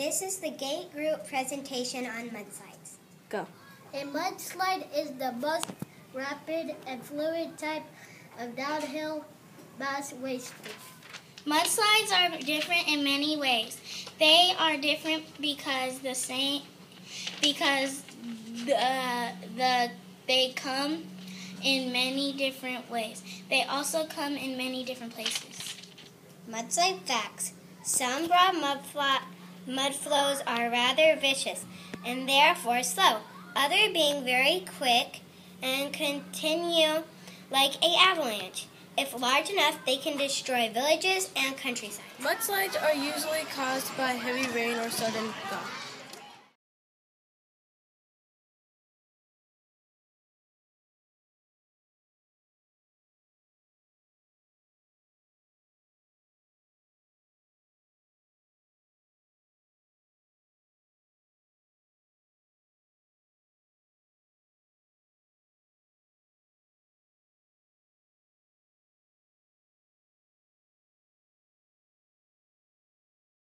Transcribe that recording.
This is the Gate Group presentation on mudslides. Go. A mudslide is the most rapid and fluid type of downhill mass waste. Mudslides are different in many ways. They are different because the same because the the they come in many different ways. They also come in many different places. Mudslide facts. Some broad mud, flat, mud flows are rather vicious and therefore slow, other being very quick and continue like a avalanche. If large enough, they can destroy villages and countryside. Mudslides are usually caused by heavy rain or sudden thaw.